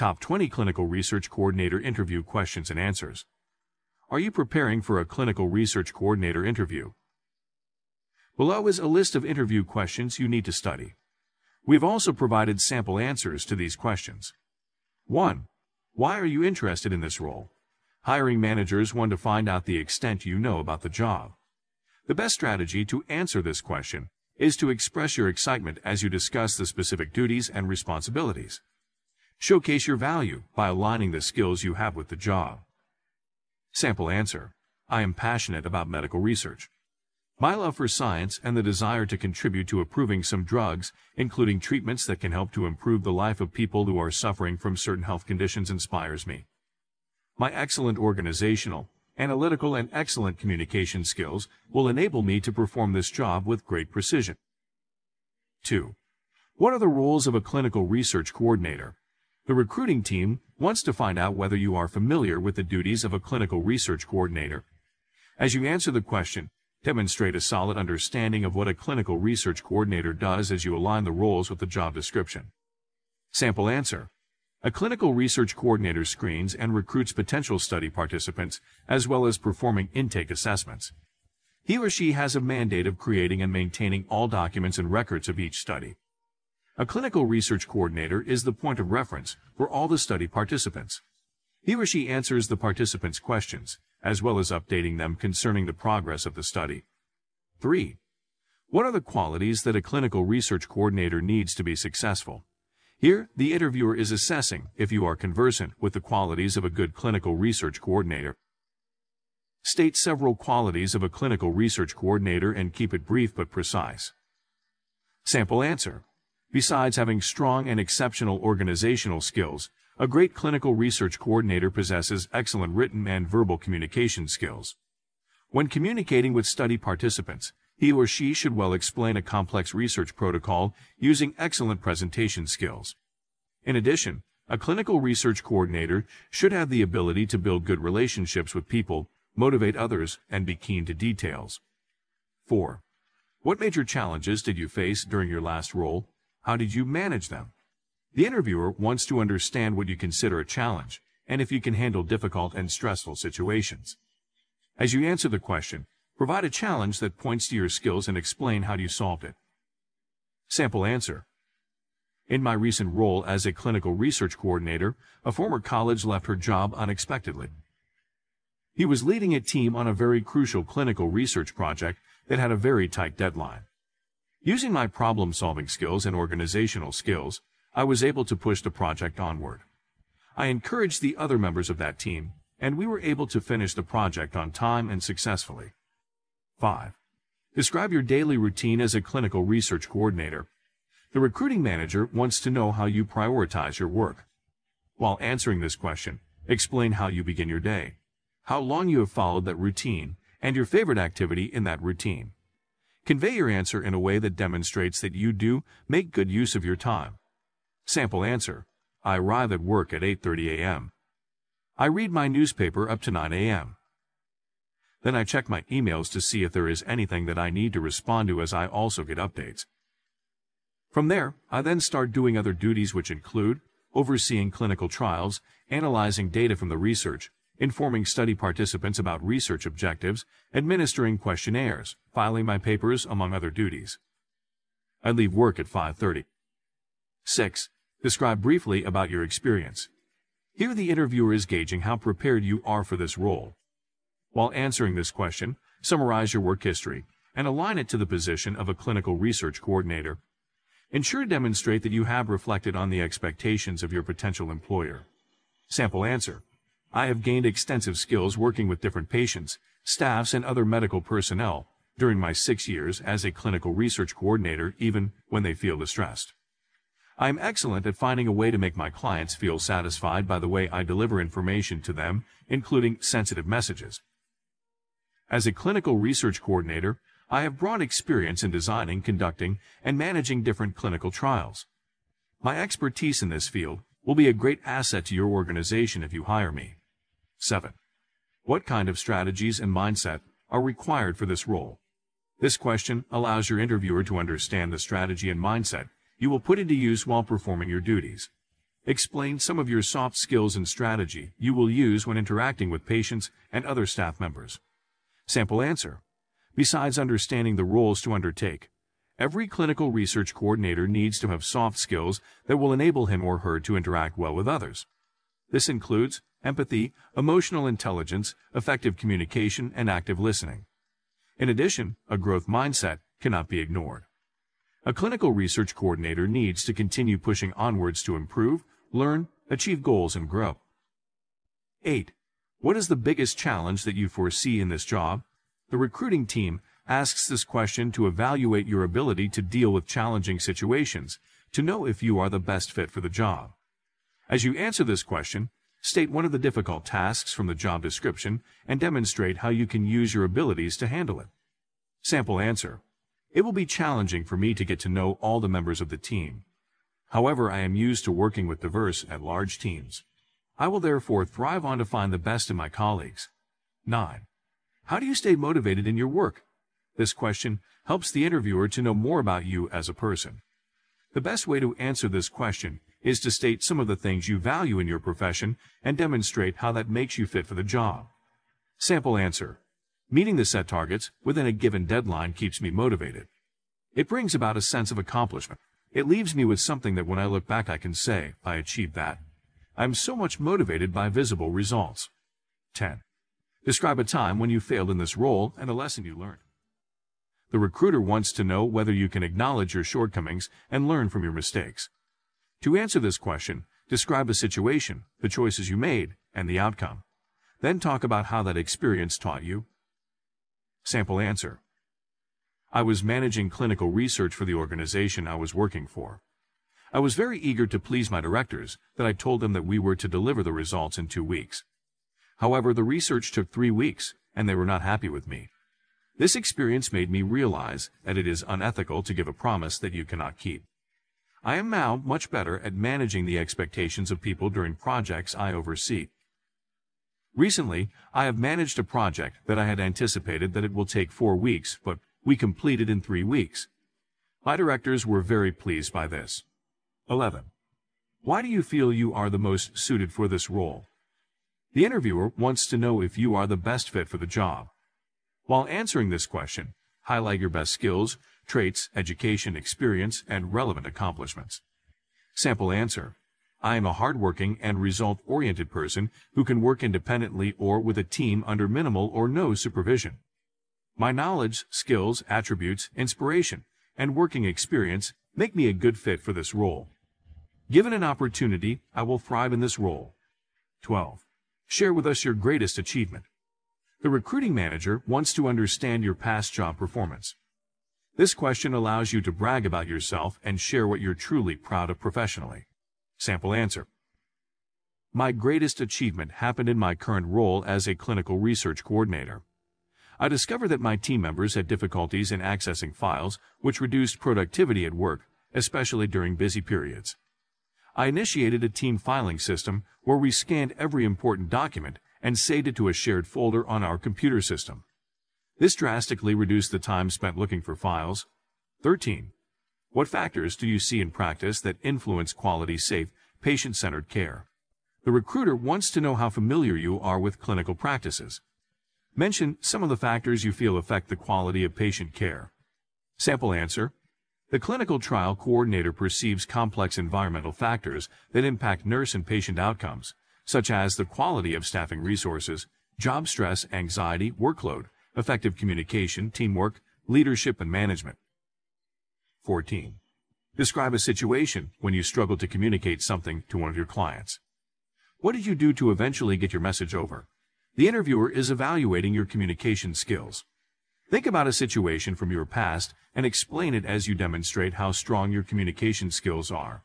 Top 20 Clinical Research Coordinator Interview Questions and Answers. Are you preparing for a Clinical Research Coordinator interview? Below is a list of interview questions you need to study. We've also provided sample answers to these questions. 1. Why are you interested in this role? Hiring managers want to find out the extent you know about the job. The best strategy to answer this question is to express your excitement as you discuss the specific duties and responsibilities. Showcase your value by aligning the skills you have with the job. Sample answer. I am passionate about medical research. My love for science and the desire to contribute to approving some drugs, including treatments that can help to improve the life of people who are suffering from certain health conditions inspires me. My excellent organizational, analytical and excellent communication skills will enable me to perform this job with great precision. 2. What are the roles of a clinical research coordinator? The recruiting team wants to find out whether you are familiar with the duties of a clinical research coordinator. As you answer the question, demonstrate a solid understanding of what a clinical research coordinator does as you align the roles with the job description. Sample answer. A clinical research coordinator screens and recruits potential study participants, as well as performing intake assessments. He or she has a mandate of creating and maintaining all documents and records of each study. A clinical research coordinator is the point of reference for all the study participants. He or she answers the participants' questions, as well as updating them concerning the progress of the study. 3. What are the qualities that a clinical research coordinator needs to be successful? Here, the interviewer is assessing if you are conversant with the qualities of a good clinical research coordinator. State several qualities of a clinical research coordinator and keep it brief but precise. Sample answer. Besides having strong and exceptional organizational skills, a great clinical research coordinator possesses excellent written and verbal communication skills. When communicating with study participants, he or she should well explain a complex research protocol using excellent presentation skills. In addition, a clinical research coordinator should have the ability to build good relationships with people, motivate others, and be keen to details. 4. What major challenges did you face during your last role? How did you manage them? The interviewer wants to understand what you consider a challenge and if you can handle difficult and stressful situations. As you answer the question, Provide a challenge that points to your skills and explain how you solved it. Sample answer. In my recent role as a clinical research coordinator, a former college left her job unexpectedly. He was leading a team on a very crucial clinical research project that had a very tight deadline. Using my problem-solving skills and organizational skills, I was able to push the project onward. I encouraged the other members of that team, and we were able to finish the project on time and successfully. 5. Describe your daily routine as a clinical research coordinator. The recruiting manager wants to know how you prioritize your work. While answering this question, explain how you begin your day, how long you have followed that routine, and your favorite activity in that routine. Convey your answer in a way that demonstrates that you do make good use of your time. Sample answer. I arrive at work at 8.30 a.m. I read my newspaper up to 9 a.m. Then I check my emails to see if there is anything that I need to respond to as I also get updates. From there, I then start doing other duties which include overseeing clinical trials, analyzing data from the research, informing study participants about research objectives, administering questionnaires, filing my papers, among other duties. I leave work at 5.30. 6. Describe briefly about your experience. Here the interviewer is gauging how prepared you are for this role. While answering this question, summarize your work history and align it to the position of a clinical research coordinator. Ensure demonstrate that you have reflected on the expectations of your potential employer. Sample answer. I have gained extensive skills working with different patients, staffs, and other medical personnel during my six years as a clinical research coordinator even when they feel distressed. I am excellent at finding a way to make my clients feel satisfied by the way I deliver information to them, including sensitive messages. As a clinical research coordinator, I have broad experience in designing, conducting, and managing different clinical trials. My expertise in this field will be a great asset to your organization if you hire me. 7. What kind of strategies and mindset are required for this role? This question allows your interviewer to understand the strategy and mindset you will put into use while performing your duties. Explain some of your soft skills and strategy you will use when interacting with patients and other staff members. Sample answer. Besides understanding the roles to undertake, every clinical research coordinator needs to have soft skills that will enable him or her to interact well with others. This includes empathy, emotional intelligence, effective communication, and active listening. In addition, a growth mindset cannot be ignored. A clinical research coordinator needs to continue pushing onwards to improve, learn, achieve goals, and grow. 8. What is the biggest challenge that you foresee in this job? The recruiting team asks this question to evaluate your ability to deal with challenging situations, to know if you are the best fit for the job. As you answer this question, state one of the difficult tasks from the job description and demonstrate how you can use your abilities to handle it. Sample answer. It will be challenging for me to get to know all the members of the team. However, I am used to working with diverse and large teams. I will therefore thrive on to find the best in my colleagues. 9. How do you stay motivated in your work? This question helps the interviewer to know more about you as a person. The best way to answer this question is to state some of the things you value in your profession and demonstrate how that makes you fit for the job. Sample answer. Meeting the set targets within a given deadline keeps me motivated. It brings about a sense of accomplishment. It leaves me with something that when I look back I can say, I achieved that. I'm so much motivated by visible results. 10. Describe a time when you failed in this role and a lesson you learned. The recruiter wants to know whether you can acknowledge your shortcomings and learn from your mistakes. To answer this question, describe a situation, the choices you made, and the outcome. Then talk about how that experience taught you Sample answer. I was managing clinical research for the organization I was working for. I was very eager to please my directors that I told them that we were to deliver the results in two weeks. However, the research took three weeks, and they were not happy with me. This experience made me realize that it is unethical to give a promise that you cannot keep. I am now much better at managing the expectations of people during projects I oversee. Recently, I have managed a project that I had anticipated that it will take four weeks, but we completed in three weeks. My directors were very pleased by this. 11. Why do you feel you are the most suited for this role? The interviewer wants to know if you are the best fit for the job. While answering this question, highlight your best skills, traits, education, experience, and relevant accomplishments. Sample answer. I am a hardworking and result-oriented person who can work independently or with a team under minimal or no supervision. My knowledge, skills, attributes, inspiration, and working experience make me a good fit for this role. Given an opportunity, I will thrive in this role. 12. Share with us your greatest achievement. The recruiting manager wants to understand your past job performance. This question allows you to brag about yourself and share what you're truly proud of professionally. Sample answer. My greatest achievement happened in my current role as a clinical research coordinator. I discovered that my team members had difficulties in accessing files, which reduced productivity at work, especially during busy periods. I initiated a team filing system where we scanned every important document and saved it to a shared folder on our computer system. This drastically reduced the time spent looking for files. 13. What factors do you see in practice that influence quality, safe, patient-centered care? The recruiter wants to know how familiar you are with clinical practices. Mention some of the factors you feel affect the quality of patient care. Sample answer. The clinical trial coordinator perceives complex environmental factors that impact nurse and patient outcomes, such as the quality of staffing resources, job stress, anxiety, workload, effective communication, teamwork, leadership, and management. 14. Describe a situation when you struggle to communicate something to one of your clients. What did you do to eventually get your message over? The interviewer is evaluating your communication skills. Think about a situation from your past and explain it as you demonstrate how strong your communication skills are.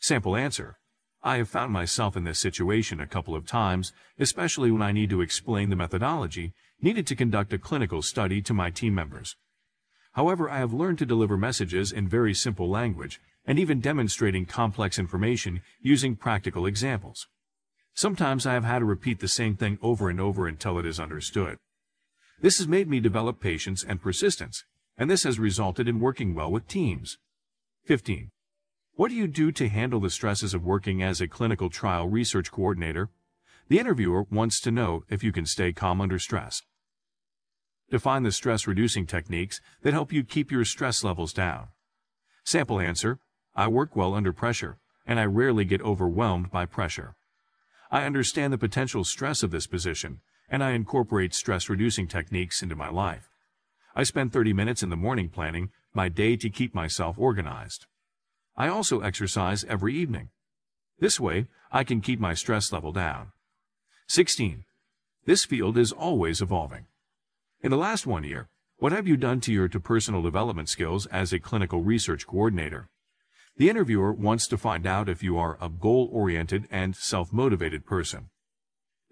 Sample answer. I have found myself in this situation a couple of times, especially when I need to explain the methodology needed to conduct a clinical study to my team members. However, I have learned to deliver messages in very simple language and even demonstrating complex information using practical examples. Sometimes I have had to repeat the same thing over and over until it is understood. This has made me develop patience and persistence, and this has resulted in working well with teams. 15. What do you do to handle the stresses of working as a clinical trial research coordinator? The interviewer wants to know if you can stay calm under stress. Define the stress-reducing techniques that help you keep your stress levels down. Sample answer, I work well under pressure, and I rarely get overwhelmed by pressure. I understand the potential stress of this position, and I incorporate stress-reducing techniques into my life. I spend 30 minutes in the morning planning my day to keep myself organized. I also exercise every evening. This way, I can keep my stress level down. 16. This field is always evolving. In the last one year, what have you done to your to personal development skills as a clinical research coordinator? The interviewer wants to find out if you are a goal-oriented and self-motivated person.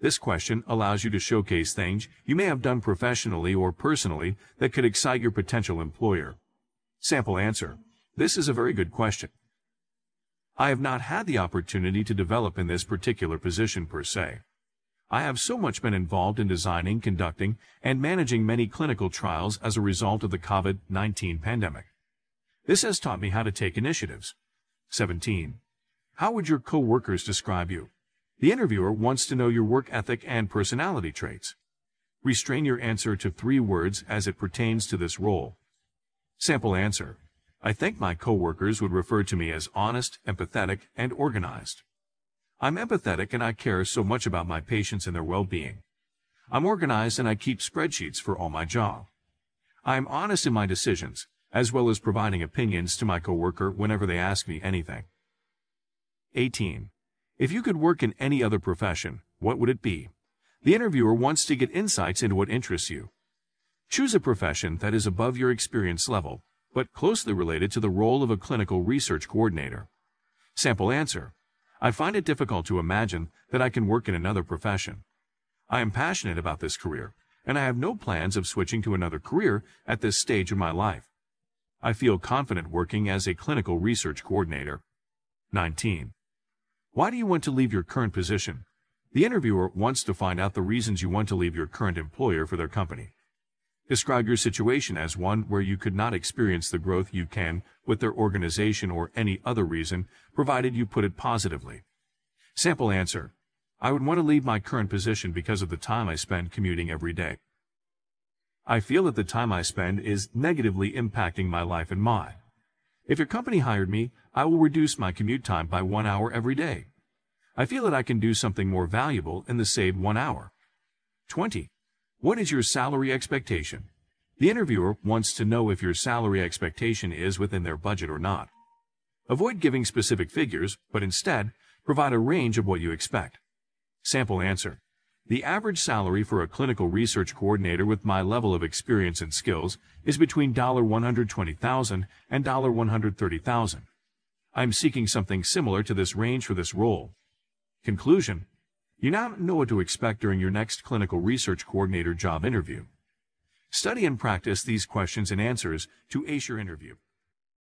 This question allows you to showcase things you may have done professionally or personally that could excite your potential employer. Sample answer. This is a very good question. I have not had the opportunity to develop in this particular position per se. I have so much been involved in designing, conducting, and managing many clinical trials as a result of the COVID-19 pandemic. This has taught me how to take initiatives. 17. How would your co-workers describe you? The interviewer wants to know your work ethic and personality traits. Restrain your answer to three words as it pertains to this role. Sample answer. I think my co-workers would refer to me as honest, empathetic, and organized. I'm empathetic and I care so much about my patients and their well-being. I'm organized and I keep spreadsheets for all my job. I am honest in my decisions, as well as providing opinions to my coworker whenever they ask me anything. 18. If you could work in any other profession, what would it be? The interviewer wants to get insights into what interests you. Choose a profession that is above your experience level, but closely related to the role of a clinical research coordinator. Sample answer. I find it difficult to imagine that I can work in another profession. I am passionate about this career, and I have no plans of switching to another career at this stage of my life. I feel confident working as a clinical research coordinator. 19. Why do you want to leave your current position? The interviewer wants to find out the reasons you want to leave your current employer for their company. Describe your situation as one where you could not experience the growth you can with their organization or any other reason, provided you put it positively. Sample answer. I would want to leave my current position because of the time I spend commuting every day. I feel that the time I spend is negatively impacting my life and mine. If your company hired me, I will reduce my commute time by one hour every day. I feel that I can do something more valuable in the saved one hour. 20. What is your salary expectation? The interviewer wants to know if your salary expectation is within their budget or not. Avoid giving specific figures, but instead, provide a range of what you expect. Sample answer. The average salary for a clinical research coordinator with my level of experience and skills is between $120,000 and $130,000. I'm seeking something similar to this range for this role. Conclusion. You now know what to expect during your next clinical research coordinator job interview. Study and practice these questions and answers to ace your interview.